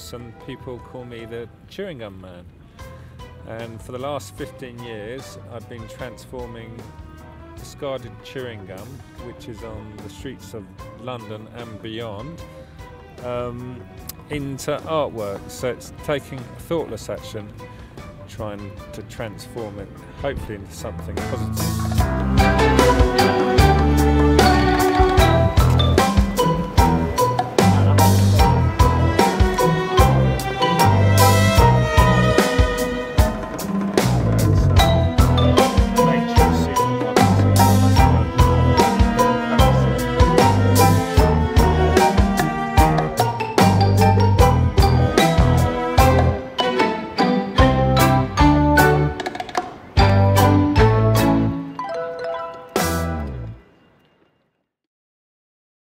Some people call me the chewing gum man. And for the last 15 years, I've been transforming discarded chewing gum, which is on the streets of London and beyond, um, into artwork. So it's taking thoughtless action, trying to transform it, hopefully, into something positive.